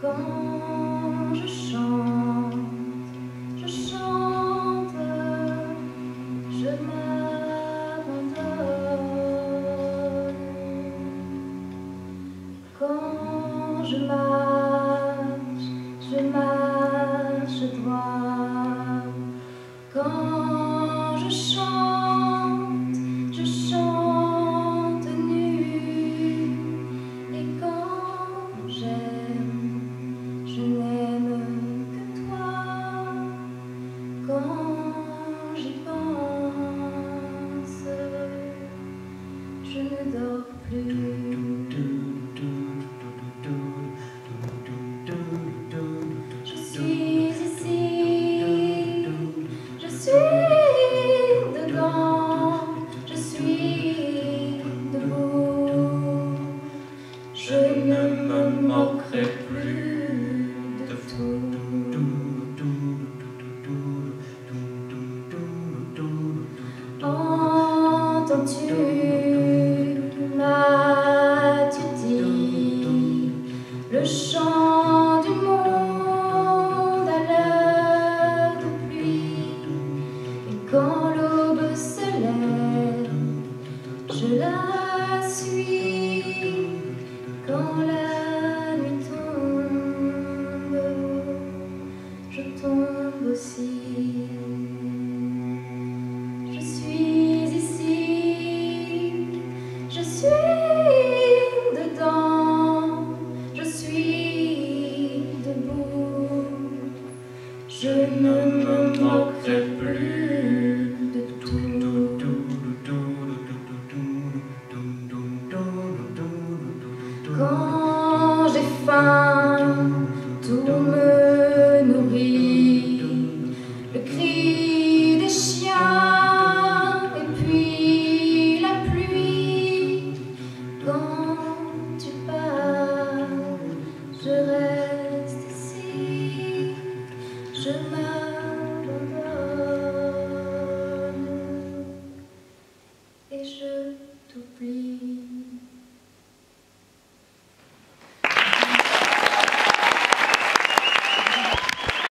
Quand je chante, je chante, je m'abandonne. Quand je marche, je marche droit. Je suis ici, je suis dedans, je suis debout. Je ne me moquerai plus de tout. Je ne me moquerai plus. Quand j'ai faim, tout.